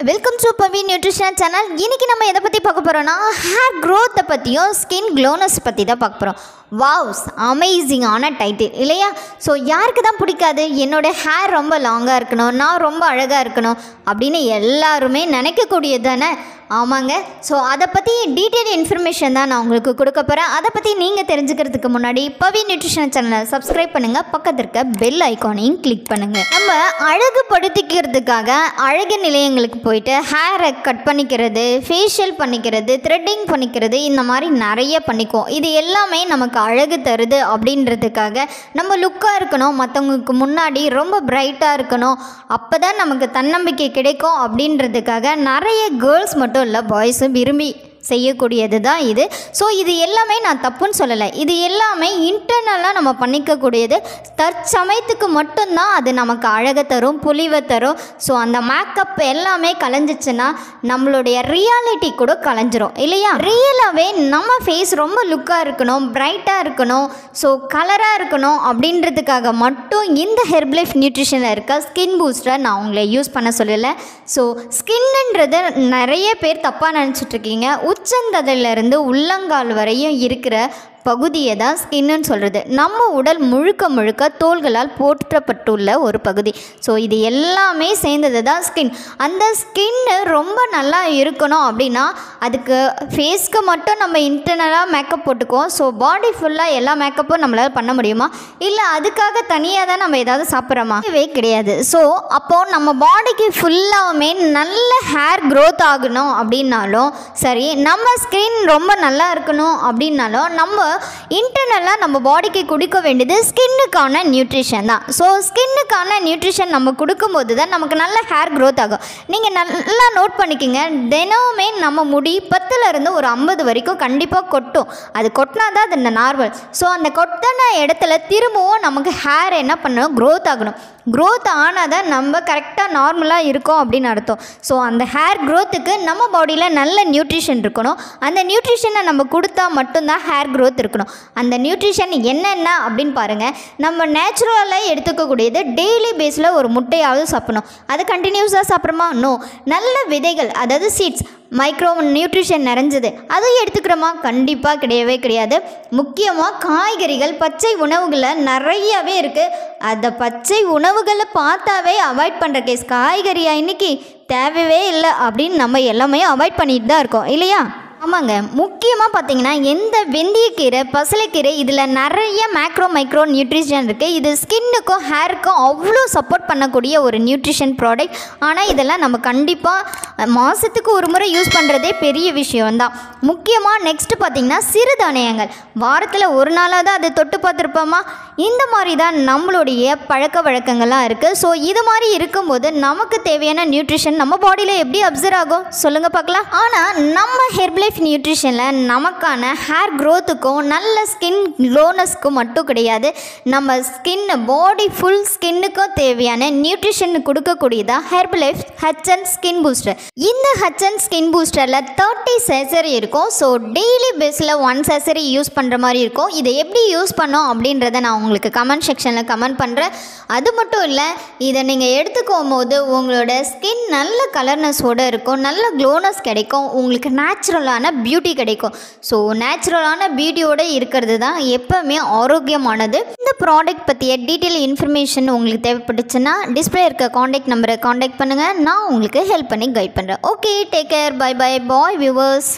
Welcome to Pavi nutrition channel இன்றைக்கி நம்ம எதை பற்றி பார்க்க போகிறோம்னா ஹேர் க்ரோத்தை பற்றியும் ஸ்கின் க்ளோனஸ் பற்றி தான் பார்க்க போகிறோம் வாவ்ஸ் அமேசிங்கான டைட்டில் இல்லையா? ஸோ யாருக்கு தான் பிடிக்காது? என்னோட ஹேர் ரொம்ப லாங்காக இருக்கணும் நான் ரொம்ப அழகாக இருக்கணும் அப்படின்னு எல்லாருமே நினைக்கக்கூடியது தானே? ஆமாங்க. ஸோ அதை பற்றி டீட்டெயில் இன்ஃபர்மேஷன் தான் நான் உங்களுக்கு கொடுக்க போகிறேன் அதை பற்றி நீங்கள் தெரிஞ்சுக்கிறதுக்கு முன்னாடி பவி நியூட்ரிஷன் சேனலை சப்ஸ்கிரைப் பண்ணுங்கள் பக்கத்தில் இருக்க பெல் ஐக்கானையும் கிளிக் பண்ணுங்கள் நம்ம அழகுபடுத்திக்கிறதுக்காக அழகு நிலையங்களுக்கு போயிட்டு ஹேரை கட் பண்ணிக்கிறது ஃபேஷியல் பண்ணிக்கிறது த்ரெட்டிங் பண்ணிக்கிறது இந்த மாதிரி நிறைய பண்ணிக்குவோம். இது எல்லாமே நமக்கு அழகு தருது அப்படின்றதுக்காக நம்ம லுக்காக இருக்கணும். மற்றவங்களுக்கு முன்னாடி ரொம்ப பிரைட்டாக இருக்கணும். அப்போ தான் நமக்கு தன்னம்பிக்கை கிடைக்கும் அப்படின்றதுக்காக நிறைய கேர்ள்ஸ் மட்டும் இல்லை பாய்ஸும் விரும்பி செய்யக்கூடியது தான் இது. ஸோ இது எல்லாமே நான் தப்புன்னு சொல்லலை. இது எல்லாமே இன்டர்னலாக நம்ம பண்ணிக்கக்கூடியது. தற்சமயத்துக்கு மட்டும்தான் அது நமக்கு அழகை தரும் புலிவை தரும். ஸோ அந்த மேக்கப் எல்லாமே கலைஞ்சிச்சுன்னா நம்மளுடைய ரியாலிட்டி கூட கலைஞ்சிரும் இல்லையா? ரியலாகவே நம்ம ஃபேஸ் ரொம்ப லுக்காக இருக்கணும் பிரைட்டாக இருக்கணும் ஸோ கலராக இருக்கணும் அப்படின்றதுக்காக மட்டும் இந்த ஹெர்ப்லைஃப் நியூட்ரிஷனில் இருக்க ஸ்கின் பூஸ்டர் நான் உங்களை யூஸ் பண்ண சொல்லலை. ஸோ ஸ்கின்ன்றது நிறைய பேர் தப்பாக நினச்சிட்ருக்கீங்க உச்சந்தலையிலேருந்து உள்ளங்கால் வரையும் இருக்கிற பகுதியை தான் ஸ்கின்னு சொல்கிறது நம்ம உடல் முழுக்க முழுக்க தோள்களால் போற்றப்பட்டுள்ள ஒரு பகுதி. ஸோ இது எல்லாமே சேர்ந்தது தான் ஸ்கின். அந்த ஸ்கின்னு ரொம்ப நல்லா இருக்கணும் அப்படின்னா அதுக்கு ஃபேஸ்க்கு மட்டும் நம்ம இன்டர்னலாக மேக்கப் போட்டுக்குவோம். ஸோ பாடி ஃபுல்லாக எல்லா மேக்கப்பும் நம்மளால் பண்ண முடியுமா? இல்லை அதுக்காக தனியாக தான் நம்ம ஏதாவது சாப்பிட்றோமா? இதுவே கிடையாது. ஸோ அப்போது நம்ம பாடிக்கு ஃபுல்லாகவுமே நல்ல ஹேர் க்ரோத் ஆகணும் அப்படின்னாலும் சரி நம்ம ஸ்கின் ரொம்ப நல்லா இருக்கணும் அப்படின்னாலும் நம்ம இன்டர்னலாக நம்ம பாடிக்கு கொடுக்க வேண்டியது ஸ்கின்னுக்கான நியூட்ரிஷன் தான். ஸோ ஸ்கின்னுக்கான நியூட்ரிஷன் நம்ம கொடுக்கும்போது தான் நமக்கு நல்ல ஹேர் க்ரோத் ஆகும். நீங்கள் நல்லா நோட் பண்ணிக்கோங்க. தினமுமே நம்ம முடி பத்துலேருந்து ஒரு ஐம்பது வரைக்கும் கண்டிப்பாக கொட்டும். அது கொட்டினா தான் அது நார்மல் ஸோ அந்த கொட்டின இடத்துல திரும்பவும் நமக்கு ஹேர் என்ன பண்ணணும் க்ரோத் ஆகணும். க்ரோத் ஆனால் தான் நம்ம கரெக்டாக நார்மலாக இருக்கோம் அப்படின்னு அர்த்தம். ஸோ அந்த ஹேர் க்ரோத்துக்கு நம்ம பாடியில் நல்ல நியூட்ரிஷன் இருக்கணும். அந்த நியூட்ரிஷனை நம்ம கொடுத்தா மட்டும்தான் ஹேர் க்ரோத் இருக்கணும் அந்த நியூட்ரிஷன் என்னென்ன அப்படின்னு பாருங்கள் நம்ம நேச்சுரலாக எடுத்துக்கக்கூடியது டெய்லி பேஸில் ஒரு முட்டையாவது சாப்பிடணும். அது கண்டினியூஸாக சாப்பிட்றோமா? நோ நல்ல விதைகள் அதாவது சீட்ஸ் மைக்ரோ நியூட்ரிஷன் நிறைஞ்சது. அதை எடுத்துக்கிறோமா? கண்டிப்பாக கிடையவே கிடையாது. முக்கியமாக காய்கறிகள் பச்சை உணவுகளை நிறையவே இருக்குது அந்த பச்சை உணவுகளை பார்த்தாவே அவாய்ட் பண்ணுற கேஸ் காய்கறியாக இன்றைக்கி தேவையே இல்லை அப்படின்னு நம்ம எல்லாமே அவாய்ட் பண்ணிட்டு தான் இருக்கோம். இல்லையா? ஆமாங்க. முக்கியமாக பார்த்தீங்கன்னா எந்த வெந்தயக்கீரை பசலைக்கீரை இதில் நிறைய மேக்ரோ மைக்ரோ நியூட்ரிஷன் இருக்குது இது ஸ்கின்னுக்கும் ஹேருக்கும் அவ்வளோ சப்போர்ட் பண்ணக்கூடிய ஒரு நியூட்ரிஷன் ப்ராடக்ட் ஆனால் இதெல்லாம் நம்ம கண்டிப்பாக மாதத்துக்கு ஒரு முறை யூஸ் பண்ணுறதே பெரிய விஷயம்தான். முக்கியமாக நெக்ஸ்ட்டு பார்த்திங்கன்னா சிறுதானியங்கள் வாரத்தில் ஒரு நாளாக தான் அதை தொட்டு பார்த்துருப்போமா? இந்த மாதிரி தான் நம்மளுடைய பழக்க வழக்கங்கள்லாம் இருக்குது ஸோ இது மாதிரி இருக்கும்போது நமக்கு தேவையான நியூட்ரிஷன் நம்ம பாடியில் எப்படி அப்சர்வ் ஆகும்? சொல்லுங்கள் பார்க்கலாம். ஆனால் நம்ம ஹெர்ப்லைஃப் நியூட்ரிஷனில் நமக்கான ஹேர் க்ரோத்துக்கும் நல்ல ஸ்கின் க்ளோனஸ்க்கும் மட்டும் கிடையாது. நம்ம ஸ்கின் பாடி ஃபுல் ஸ்கின்னுக்கும் தேவையான நியூட்ரிஷன் கொடுக்கக்கூடியதான் ஹெர்பலைஃப் ஹச்சன் ஸ்கின் பூஸ்டர் இந்த ஹச்சன் ஸ்கின் பூஸ்டரில் தேர்ட்டி சேசரி இருக்கும். ஸோ டெய்லி பேஸில் ஒன் செசரி யூஸ் பண்ணுற மாதிரி இருக்கும். இதை எப்படி யூஸ் பண்ணோம் அப்படின்றத நான் உங்களுக்கு கமெண்ட் செக்ஷனில் கமெண்ட் பண்ணுறேன் அது மட்டும் இல்லை இதை நீங்கள் எடுத்துக்கும் போது உங்களோட ஸ்கின் நல்ல கலர்னஸோடு இருக்கும். நல்ல க்ளோனஸ் கிடைக்கும். உங்களுக்கு நேச்சுரலாக நேச்சுரலான பியூட்டி கிடைக்கும். ஸோ நேச்சுரலான பியூட்டியோடு இருக்கிறது தான் எப்போவுமே ஆரோக்கியமானது. இந்த ப்ராடக்ட் பற்றிய டீட்டெயில் இன்ஃபர்மேஷன் உங்களுக்கு தேவைப்பட்டுச்சுன்னா டிஸ்பிளே இருக்க காண்டாக்ட் நம்பரை காண்டாக்ட் பண்ணுங்கள் நான் உங்களுக்கு ஹெல்ப் பண்ணி கைட் பண்ணுறேன் okay take care bye bye bye viewers